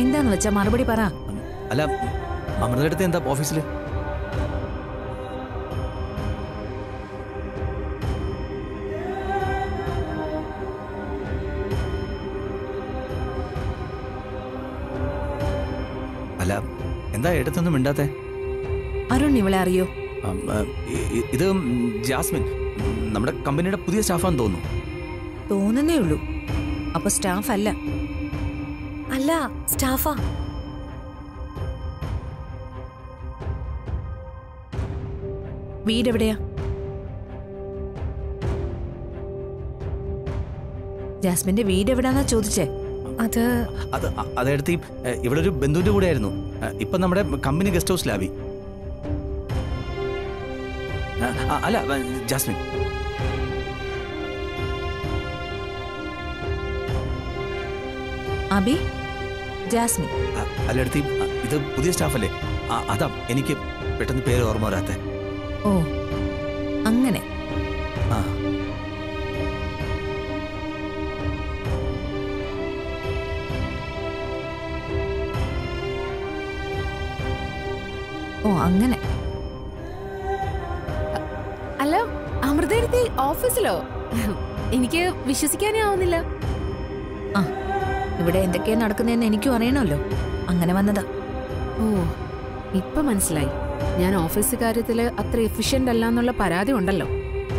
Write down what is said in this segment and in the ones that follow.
എന്താന്ന് വെച്ചാ മറുപടി പറ. അല്ല അമൃതയുടെ എന്താ ഓഫീസിൽ അല്ല എന്താ എടുത്തൊന്നും മിണ്ടാത്തെ? അരുൺ ഇവളെ അറിയോ? ഇത് ജാസ്മിൻ. നമ്മുടെ കമ്പനിയുടെ പുതിയ സ്റ്റാഫാന്ന് തോന്നുന്നു. തോന്നുന്നേ ഉള്ളൂ. അപ്പൊ സ്റ്റാഫ് അല്ല അല്ല സ്റ്റാഫാ. വീടെവിടെയാ? ജാസ്മിന്റെ വീട് എവിടാന്നാ ചോദിച്ചേ? അത് അത് അതെടുത്ത് ഇവിടെ ഒരു ബന്ധുവിന്റെ കൂടെ ആയിരുന്നു ഇപ്പൊ നമ്മുടെ കമ്പനി ഗസ്റ്റ് ഹൗസിലാവി ആ, ആ, അല്ല ജാസ്മിൻ. അബി ജാസ്മിൻ. അ- അല്ല എടുത്ത് ഈ, അ, ഇത് പുതിയ സ്റ്റാഫ് അല്ലേ അതാ എനിക്ക് പെട്ടെന്ന് പേര് ഓർമ്മ വരാത്ത. ഓ അങ്ങനെ. ആ. ഓ അങ്ങനെ. അല്ല അമൃതരുത്തി ഓഫീസിലോ? എനിക്ക് വിശ്വസിക്കാനേ ആവുന്നില്ല. ആ. ഇവിടെ എന്തൊക്കെയാ നടക്കുന്നതെന്ന് എനിക്കും അറിയണമല്ലോ. അങ്ങനെ വന്നതാ. ഓ ഇപ്പൊ മനസ്സിലായി. ഞാൻ ഓഫീസ് കാര്യത്തിൽ അത്ര എഫിഷ്യന്റ് അല്ല എന്നുള്ള പരാതി ഉണ്ടല്ലോ.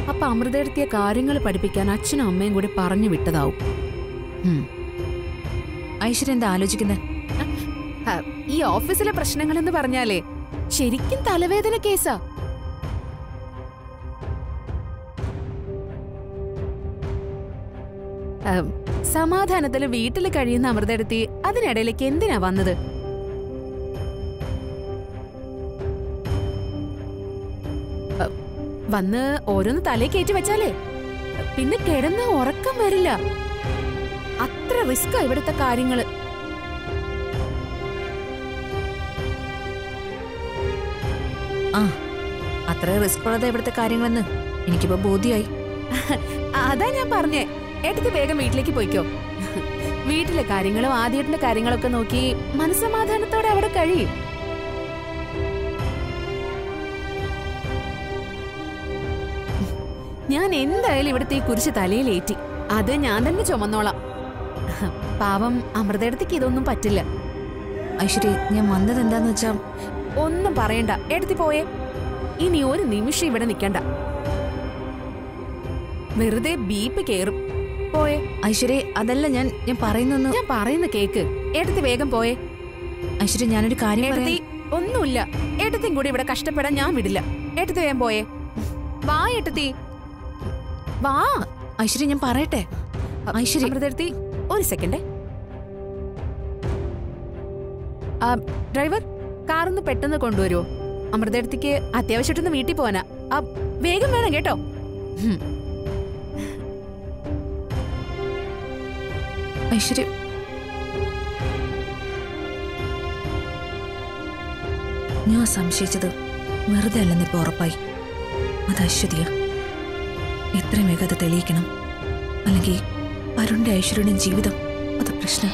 അപ്പൊ അമൃതയെടുത്തിയ കാര്യങ്ങൾ പഠിപ്പിക്കാൻ അച്ഛനും അമ്മയും കൂടി പറഞ്ഞു വിട്ടതാവും. ഐശ്വര്യ എന്താ ആലോചിക്കുന്നത് ഈ ഓഫീസിലെ പ്രശ്നങ്ങൾ എന്ന് പറഞ്ഞാലേ ശരിക്കും തലവേദന കേസാ. ഉം, സമാധാനത്തിൽ വീട്ടിൽ കഴിയുന്ന അമൃതെടുത്തി അതിനിടയിലേക്ക് എന്തിനാ വന്നത്? വന്ന് ഓരോന്ന് തലേ കയറ്റി വെച്ചാലേ? പിന്നെ കിടന്ന് ഉറക്കം വരില്ല. അത്ര റിസ്ക്കാ ഇവിടുത്തെ കാര്യങ്ങൾ. ആ അത്ര റിസ്ക് ഉള്ളത് ഇവിടുത്തെ കാര്യങ്ങളെന്ന്. എനിക്കിപ്പോ ബോധ്യായി. അതാ ഞാൻ പറഞ്ഞേ. ഏട്ടത്തി വേഗം വീട്ടിലേക്ക് പോയിക്കോ. വീട്ടിലെ കാര്യങ്ങളും ആദ്യേട്ടന്റെ കാര്യങ്ങളൊക്കെ നോക്കി മനസ്സമാധാനത്തോടെ അവിടെ കഴിയും. ഞാൻ എന്തായാലും ഇവിടുത്തെ ഈ കുരിശ് തലയിലേറ്റി അത് ഞാൻ തന്നെ ചുമന്നോളാം. പാവം അമൃതയിടത്തേക്ക് ഇതൊന്നും പറ്റില്ല. ഐശ്വര്യ ഞാൻ വന്നത് എന്താന്ന് വെച്ചാ ഒന്നും പറയണ്ട. എടുത്തി പോയേ. ഇനി ഒരു നിമിഷം ഇവിടെ നിൽക്കണ്ട വെറുതെ ബീപ്പ് കേറും. പോയേ? ഐശ്വര്യ അതല്ല ഞാൻ ഞാൻ പറയുന്നൊന്ന് ഞാൻ പറയുന്ന കേക്ക്. ഏട്ടത്തി വേഗം പോയെ. ഐശ്വര്യ ഞാനൊരു കാര്യം എഴുതി ഒന്നുമില്ല. എടുത്തിയും കൂടി ഇവിടെ കഷ്ടപ്പെടാൻ ഞാൻ വിടില്ല. ഏട്ടത്തി വേഗം പോയേ. വാ ഏട്ടത്തി. വാ. ഐശ്വര്യ ഞാൻ പറയട്ടെ. ഐശ്വര്യ അമൃതെടുത്തി ഒരു സെക്കൻഡ്. ഡ്രൈവർ കാറൊന്ന് പെട്ടെന്ന് കൊണ്ടുവരുമോ അമൃതെടുത്തിക്ക് അത്യാവശ്യമായിട്ടൊന്ന് വീട്ടിൽ പോവാനാ. ആ, വേഗം വേണം കേട്ടോ. ഐശ്വര്യ. ഞാൻ സംശയിച്ചത് വെറുതെ അല്ലെന്ന് ഇപ്പൊ ഉറപ്പായി. അത് അശ്വതിയ എത്രയും വേഗം അത് തെളിയിക്കണം. അല്ലെങ്കിൽ അരുണിന്റെ ഐശ്വര്യയുടെ ജീവിതം അത് പ്രശ്നം.